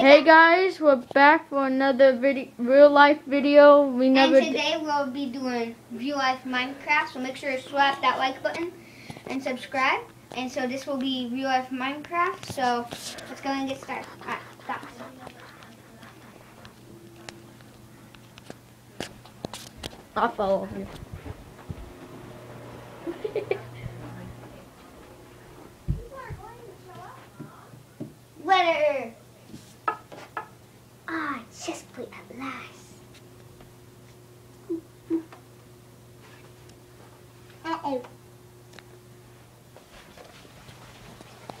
Hey guys, we're back for another video, real life video. We never. And today we'll be doing real life Minecraft. So make sure to slap that like button and subscribe. And so this will be real life Minecraft. So let's go and get started. Alright, stop. I'll follow you. chest plate last. Uh oh.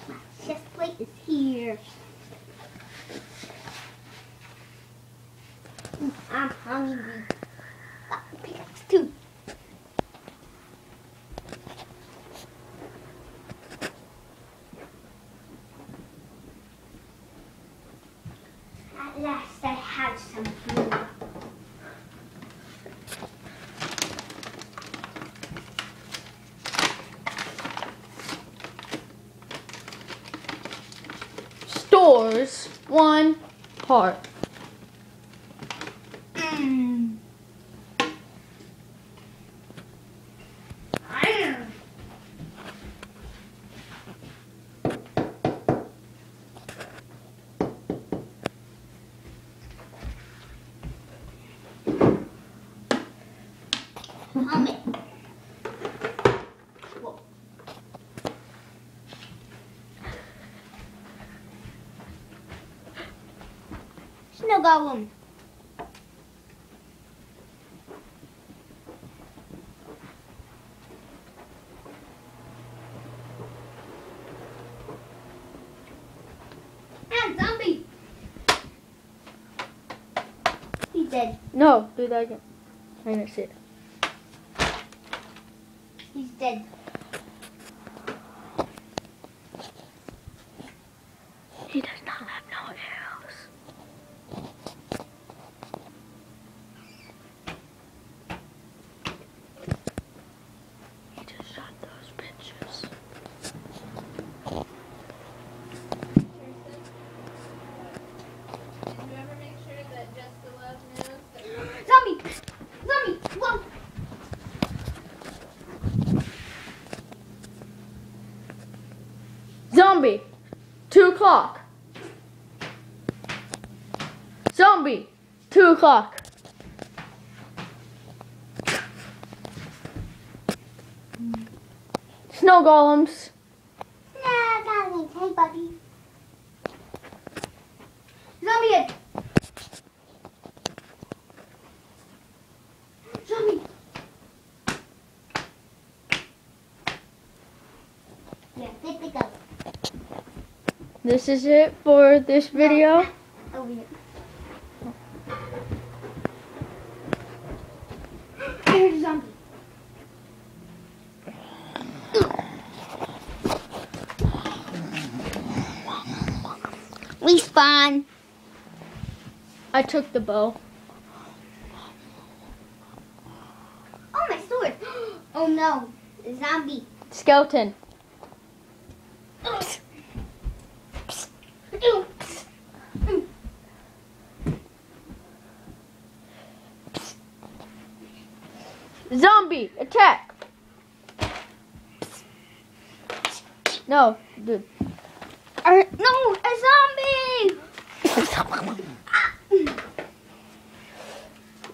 My chest plate is here. I'm hungry. Pickaxe too. At last I have some food. Stores one heart. Mommy. Whoa. Snow Golem. No, do that again. I gonna see it. He's dead. 2 o'clock. Zombie, 2 o'clock. Snow golems. Nah, buddy. This is it for this video. I heard a zombie. Respawn. I took the bow. Oh, my sword. Oh no, zombie. Skeleton. Zombie, attack. No, dude. Er, no, a zombie!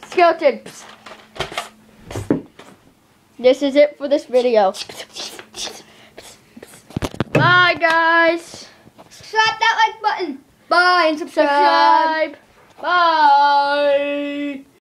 Skeleton. This is it for this video. Bye, guys. Slap that like button. Bye and subscribe. Subscribe. Bye.